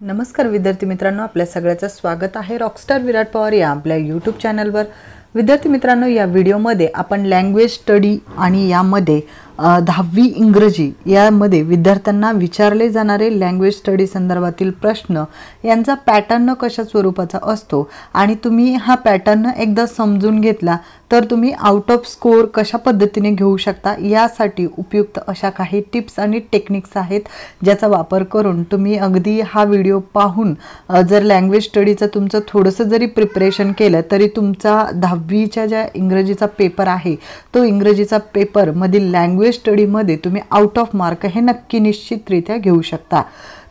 नमस्कार विद्यार्थी मित्रांनो आपल्या सगळ्याचं स्वागत आहे रॉकस्टार विराट पवार या आपल्या यूट्यूब चॅनलवर विद्यार्थी मित्रांनो या व्हिडिओमध्ये आपण लँग्वेज स्टडी आणि यामध्ये दहावी इंग्रजी यामध्ये विद्यार्थ्यांना विचारले जाणारे लँग्वेज स्टडी संदर्भातील प्रश्न यांचा पॅटर्न कशा स्वरूपाचा असतो आणि तुम्ही हा पॅटर्न एकदा समजून घेतला तर तुम्ही आउट ऑफ स्कोअर कशा पद्धतीने घेऊ शकता? यासाठी उपयुक्त अशा काही टिप्स आणि टेक्निक्स आहेत ज्याचा वापर करून तुम्ही अगदी हा व्हिडिओ पाहून जर लँग्वेज स्टडीचं तुमचं थोडंसं जरी प्रिपरेशन केलं तरी तुमचा दहावीच्या ज्या इंग्रजीचा पेपर आहे तो इंग्रजीचा पेपरमधील लँग्वेज स्टडीमध्ये तुम्ही आउट ऑफ मार्क हे नक्की निश्चितरित्या घेऊ शकता.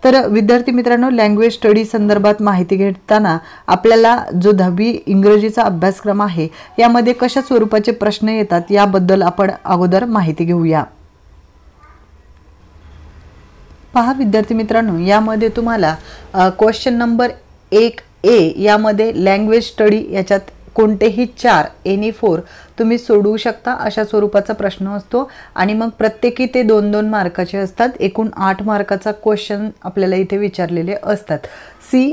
तर विद्यार्थी मित्रांनो लँग्वेज स्टडी संदर्भात माहिती घेताना आपल्याला जो दहावी इंग्रजीचा अभ्यासक्रम आहे यामध्ये कशा स्वरूपाचे प्रश्न येतात याबद्दल आपण अगोदर माहिती घेऊया. पहा विद्यार्थी मित्रांनो यामध्ये तुम्हाला क्वेश्चन नंबर एक ए यामध्ये लँग्वेज स्टडी याच्यात कोणतेही चार एनी फोर तुम्ही सोडवू शकता अशा स्वरूपाचा प्रश्न असतो. आणि मग प्रत्येकी ते दोन दोन मार्काचे असतात. एकूण आठ मार्काचा क्वेश्चन आपल्याला इथे विचारलेले असतात. See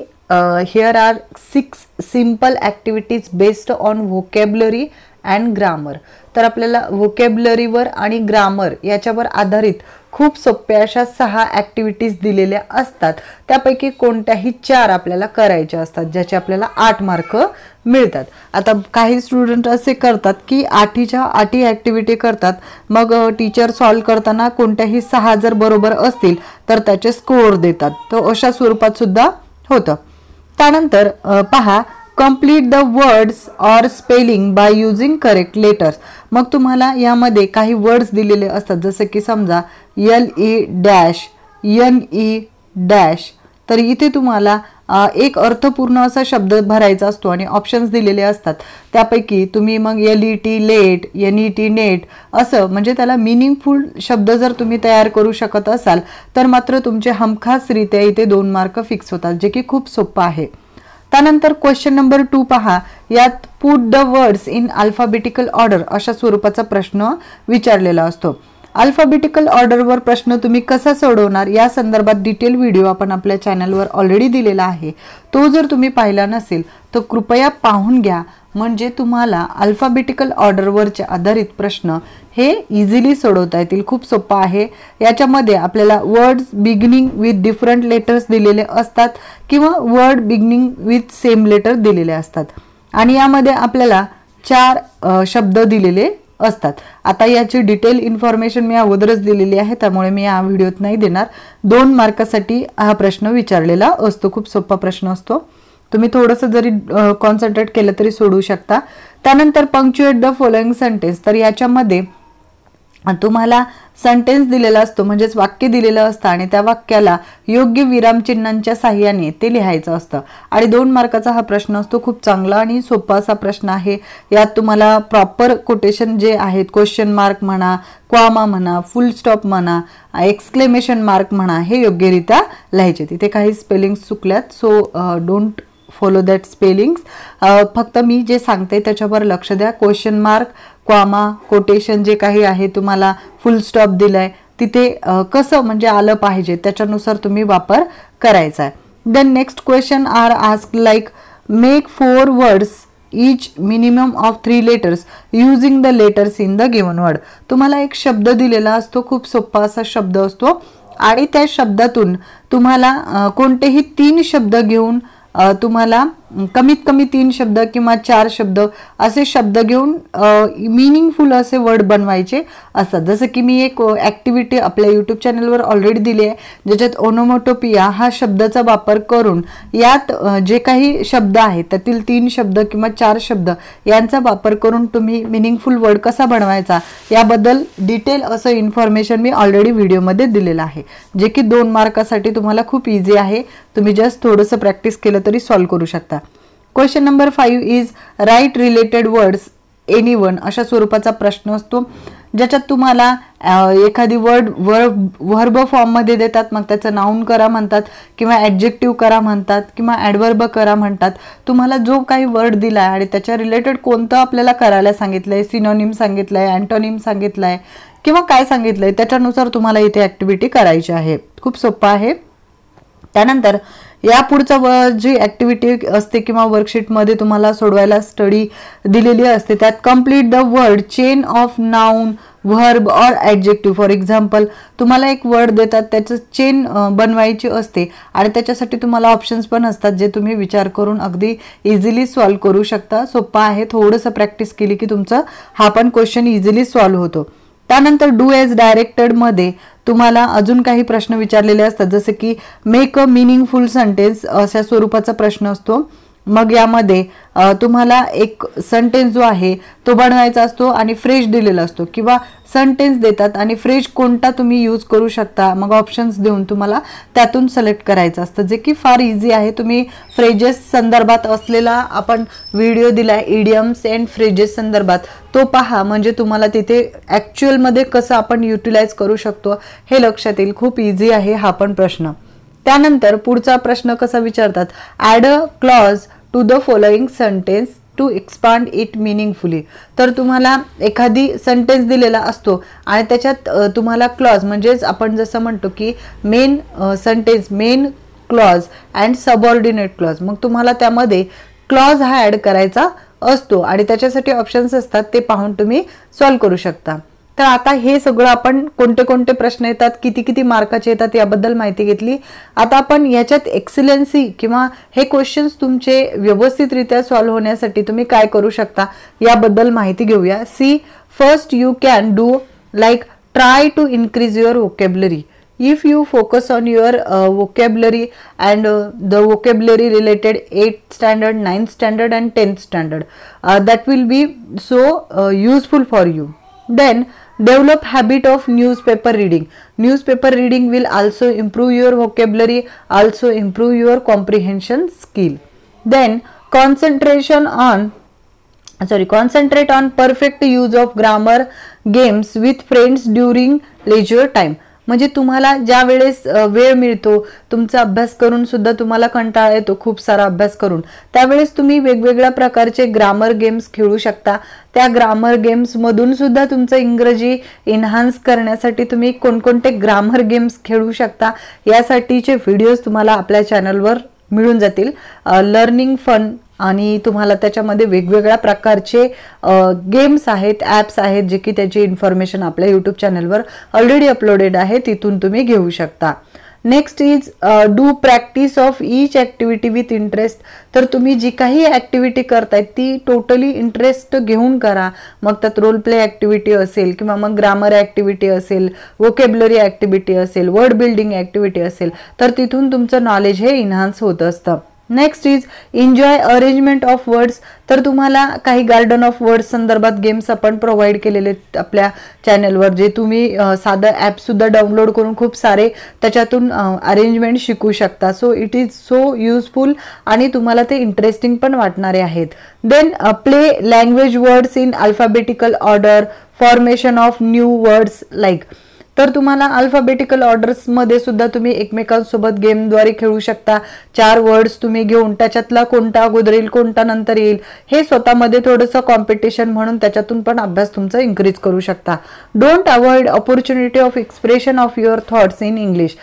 here are six simple activities based on vocabulary and grammar तर आपल्याला व्होकॅबलरीवर आणि ग्रामर याच्यावर आधारित खूप सोप्या अशा सहा ॲक्टिव्हिटीज दिलेल्या असतात. त्यापैकी कोणत्याही चार आपल्याला करायच्या असतात ज्याचे आपल्याला आठ मार्क मिळतात. आता काही स्टुडंट असे करतात की आठीच्या आठी ॲक्टिव्हिटी करतात. मग टीचर सॉल्व करताना कोणत्याही सहा जर बरोबर असतील तर त्याचे स्कोअर देतात. तर अशा स्वरूपात सुद्धा होतं. त्यानंतर पहा complete the words or spelling by using correct letters मग तुम्हाला यामध्ये काही वर्ड्स दिलेले असतात. जसं की समजा L E dash N E dash तर इथे तुम्हाला एक अर्थपूर्ण असा शब्द भरायचा असतो आणि ऑप्शन्स दिलेले असतात. त्यापैकी तुम्ही मग L E T let N E T net असं म्हणजे त्याला मिनिंगफुल शब्द जर तुम्ही तयार करू शकत असाल तर मात्र तुमचे हमखासरित्या इथे दोन मार्क फिक्स होतात जे की खूप सोपं आहे. त्यानंतर क्वेश्चन नंबर टू पहा. यात put the words in alphabetical order अशा स्वरूपाचा प्रश्न विचारलेला असतो. अल्फाबेटिकल ऑर्डरवर प्रश्न तुम्ही कसा सोडवणार? या संदर्भात डिटेल व्हिडिओ आपण आपल्या चॅनलवर ऑलरेडी दिलेला आहे. तो जर तुम्ही पाहिला नसेल तर कृपया पाहून घ्या. म्हणजे तुम्हाला अल्फाबेटिकल ऑर्डरवरचे आधारित प्रश्न हे इझिली सोडवता येतील. खूप सोपं आहे. याच्यामध्ये आपल्याला words beginning with different letters दिलेले असतात किंवा word beginning with same letter दिलेले असतात. आणि यामध्ये आपल्याला चार शब्द दिलेले असतात. आता याची डिटेल इन्फॉर्मेशन मी अगोदरच दिलेली आहे त्यामुळे मी या व्हिडिओत नाही देणार. दोन मार्कासाठी हा प्रश्न विचारलेला असतो खूप सोपा प्रश्न असतो. तुम्ही थोडंसं जरी कॉन्सन्ट्रेट केलं तरी सोडू शकता. त्यानंतर पंक्च्युएट द फॉलोइंग सेंटेन्स तर याच्यामध्ये तुम्हाला सेंटेन्स दिलेला असतो म्हणजेच वाक्य दिलेलं असतं आणि त्या वाक्याला योग्य विरामचिन्हांच्या साह्याने ते लिहायचं असतं. आणि दोन मार्काचा हा प्रश्न असतो खूप चांगला आणि सोपा असा प्रश्न आहे. यात तुम्हाला प्रॉपर कोटेशन जे आहेत क्वेश्चन मार्क म्हणा क्वामा म्हणा फुल स्टॉप म्हणा एक्सक्लेमेशन मार्क म्हणा हे योग्यरित्या लिहायचे. तिथे काही spellings चुकल्यात so don't follow that spellings फक्त मी जे सांगते त्याच्यावर लक्ष द्या. क्वेश्चन मार्क क्वामा कोटेशन जे काही आहे तुम्हाला फुल स्टॉप दिलाय तिथे कसं म्हणजे आलं पाहिजे त्याच्यानुसार तुम्ही वापर करायचा आहे then next question are ask like make four words each minimum of three letters using the letters in the given word तुम्हाला एक शब्द दिलेला असतो खूप सोपा असा शब्द असतो आणि त्या शब्दातून तुम्हाला कोणतेही तीन शब्द घेऊन तुम्हाला कमीत कमी तीन शब्द किंवा चार शब्द असे शब्द घेऊन मिनिंगफुल असे वर्ड बनवायचे असतात. जसं की मी एक ॲक्टिव्हिटी आपल्या यूट्यूब चॅनलवर ऑलरेडी दिली आहे ज्याच्यात ओनोमोटोपिया हा शब्दाचा वापर करून यात जे काही शब्द आहेत त्यातील तीन शब्द किंवा चार शब्द यांचा वापर करून तुम्ही मिनिंगफुल वर्ड कसा बनवायचा याबद्दल डिटेल असं इन्फॉर्मेशन मी ऑलरेडी व्हिडिओमध्ये दिलेलं आहे. जे की दोन मार्कासाठी तुम्हाला खूप इझी आहे. तुम्ही जस्ट थोडंसं प्रॅक्टिस केलं तरी सॉल्व्ह करू शकता. Question number five is right related words any one अशा स्वरूपाचा प्रश्न असतो. ज्याच्यात तुम्हाला एखादी वर्ड वर्ब वर्ब फॉर्ममध्ये देतात मग त्याचं नाऊन करा म्हणतात किंवा ॲडजेक्टिव्ह करा म्हणतात किंवा ॲडवर्ब करा म्हणतात. तुम्हाला जो काही वर्ड दिला आहे आणि त्याच्या रिलेटेड कोणतं आपल्याला करायला सांगितलं आहे सिनोनिम सांगितलं आहे अँटोनिम सांगितलं आहे किंवा काय सांगितलं आहे त्याच्यानुसार तुम्हाला इथे ॲक्टिव्हिटी करायची आहे. खूप सोपं आहे. त्यानंतर या पुढचा जी ऍक्टिव्हिटी असते किंवा वर्कशीटमध्ये तुम्हाला सोडवायला स्टडी दिलेली असते त्यात complete the word chain of noun verb or adjective for example तुम्हाला एक वर्ड देतात त्याचं चेन बनवायची असते आणि त्याच्यासाठी तुम्हाला ऑप्शन्स पण असतात जे तुम्ही विचार करून अगदी इझिली सॉल्व्ह करू शकता. सोपा आहे थोडंसं प्रॅक्टिस केली की तुमचं हा पण क्वेश्चन इझिली सॉल्व्ह होतो. त्यानंतर डू एज डायरेक्टेडमध्ये तुम्हाला अजून काही प्रश्न विचारलेले असतात जसे की मेक अ मिनिंगफुल सेंटेन्स अशा स्वरूपाचा प्रश्न असतो. मग यामध्ये तुम्हाला एक सेंटेन्स जो आहे तो बनवायचा असतो आणि फ्रेश दिलेला असतो. किंवा सेंटेन्स देतात आणि फ्रेश कोणता तुम्ही यूज करू शकता मग ऑप्शन्स देऊन तुम्हाला त्यातून सिलेक्ट करायचं असतं. जे की फार इझी आहे. तुम्ही फ्रेजेस संदर्भात असलेला आपण व्हिडिओ दिला आहे इडियम्स अँड फ्रेजेस संदर्भात तो पहा. म्हणजे तुम्हाला तिथे ॲक्च्युअलमध्ये कसं आपण युटिलाइज करू शकतो हे लक्षात येईल. खूप इझी आहे हा पण प्रश्न. त्यानंतर पुढचा प्रश्न कसा विचारतात? Add a clause to the following sentence to expand it meaningfully तर तुम्हाला एखादी सेंटेन्स दिलेला असतो आणि त्याच्यात तुम्हाला क्लॉज म्हणजेच आपण जसं म्हणतो की main sentence main clause and subordinate clause मग तुम्हाला त्यामध्ये क्लॉज हा ॲड करायचा असतो आणि त्याच्यासाठी ऑप्शन्स असतात ते पाहून तुम्ही सॉल्व्ह करू शकता. तर आता हे सगळं आपण कोणते कोणते प्रश्न येतात किती किती मार्काचे येतात याबद्दल माहिती घेतली. आता आपण याच्यात एक्सिलन्सी किंवा हे क्वेश्चन्स तुमचे व्यवस्थितरित्या सॉल्व्ह होण्यासाठी तुम्ही काय करू शकता याबद्दल माहिती घेऊया. See first you can do like try to increase your vocabulary if you focus on your vocabulary and the vocabulary related at standard ninth standard and tenth standard that will be so useful for you then Develop habit of newspaper reading. Newspaper reading will also improve your vocabulary, also improve your comprehension skill. Then concentration on sorry concentrate on perfect use of grammar games with friends during leisure time म्हणजे तुम्हाला ज्या वेळेस वेळ मिळतो तुमचा अभ्यास करून सुद्धा तुम्हाला कंटाळा येतो खूप सारा अभ्यास करून. त्यावेळेस तुम्ही वेगवेगळ्या प्रकारचे ग्रामर गेम्स खेळू शकता. त्या ग्रामर गेम्समधून सुद्धा तुमचं इंग्रजी एन्हान्स करण्यासाठी तुम्ही कोणकोणते ग्रामर गेम्स खेळू शकता यासाठीचे व्हिडिओज तुम्हाला आपल्या चॅनलवर मिळून जातील. लर्निंग फन आणि तुम्हाला त्याच्यामध्ये वेगवेगळ्या प्रकारचे गेम्स आहेत ॲप्स आहेत जे की त्याची इन्फॉर्मेशन आपल्या यूट्यूब चॅनलवर ऑलरेडी अपलोडेड आहे तिथून तुम्ही घेऊ शकता. Next is do practice of each activity with interest तर तुम्ही जी काही ॲक्टिव्हिटी करताय ती टोटली इंटरेस्ट घेऊन करा. मग त्यात रोल प्ले ॲक्टिव्हिटी असेल किंवा मग ग्रामर ॲक्टिव्हिटी असेल वोकेबलरी ॲक्टिव्हिटी असेल वर्ड बिल्डिंग ॲक्टिव्हिटी असेल तर तिथून तुमचं नॉलेज हे इन्हान्स होत असतं. Next is enjoy arrangement of words तर तुम्हाला काही गार्डन ऑफ वर्ड्स संदर्भात गेम्स आपण प्रोव्हाइड केलेले आपल्या चॅनलवर जे तुम्ही साधं ॲपसुद्धा डाउनलोड करून खूप सारे त्याच्यातून अरेंजमेंट शिकू शकता. So it is so useful आणि तुम्हाला ते इंटरेस्टिंग पण वाटणारे आहेत. Then play language words in alphabetical order formation of new words like तर तुम्हाला अल्फाबेटिकल ऑर्डर्समध्ये सुद्धा तुम्ही एकमेकांसोबत गेमद्वारे खेळू शकता. चार वर्ड्स तुम्ही घेऊन त्याच्यातला कोणता अगोदर येईल कोणता नंतर येईल हे स्वतःमध्ये थोडंसं कॉम्पिटिशन म्हणून त्याच्यातून पण अभ्यास तुमचा इन्क्रीज करू शकता. Don't avoid opportunity of expression of your thoughts in English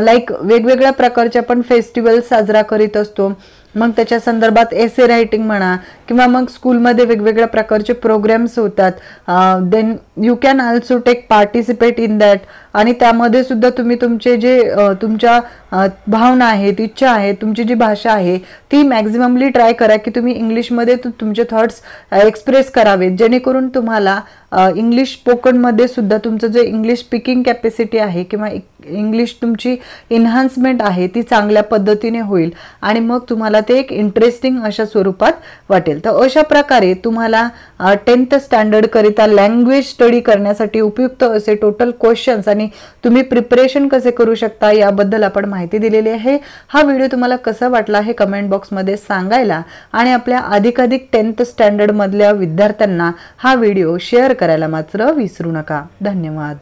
like वेगवेगळ्या प्रकारचे आपण फेस्टिवल साजरा करीत असतो. मग त्याच्या संदर्भात एसे रायटिंग म्हणा किंवा मग स्कूलमध्ये वेगवेगळ्या प्रकारचे प्रोग्राम्स होतात. Then you can also take participate in that आणि त्यामध्ये सुद्धा तुम्ही तुमचे जे तुमच्या भावना आहेत इच्छा आहे तुमची जी भाषा आहे ती मॅक्झिममली ट्राय करा की तुम्ही इंग्लिशमध्ये तुमचे थॉट्स एक्सप्रेस करावेत. जेणेकरून तुम्हाला इंग्लिश स्पोकनमध्ये सुद्धा तुमचं जे इंग्लिश स्पीकिंग कॅपॅसिटी आहे किंवा इंग्लिश तुमची इन्हान्समेंट आहे ती चांगल्या पद्धतीने होईल आणि मग तुम्हाला ते एक इंटरेस्टिंग अशा स्वरूपात वाटेल. तर अशा प्रकारे तुम्हाला टेन्थ स्टँडर्डकरिता लँग्वेज स्टडी करण्यासाठी उपयुक्त असे टोटल क्वेश्चन्स आणि तुम्ही प्रिपरेशन कसे करू शकता याबद्दल आपण माहिती दिलेली आहे. हा व्हिडिओ तुम्हाला कसा वाटला हे कमेंट बॉक्समध्ये सांगायला आणि आपल्या अधिकाधिक टेन्थ स्टँडर्ड मधल्या विद्यार्थ्यांना हा व्हिडिओ शेअर करायला मात्र विसरू नका. धन्यवाद.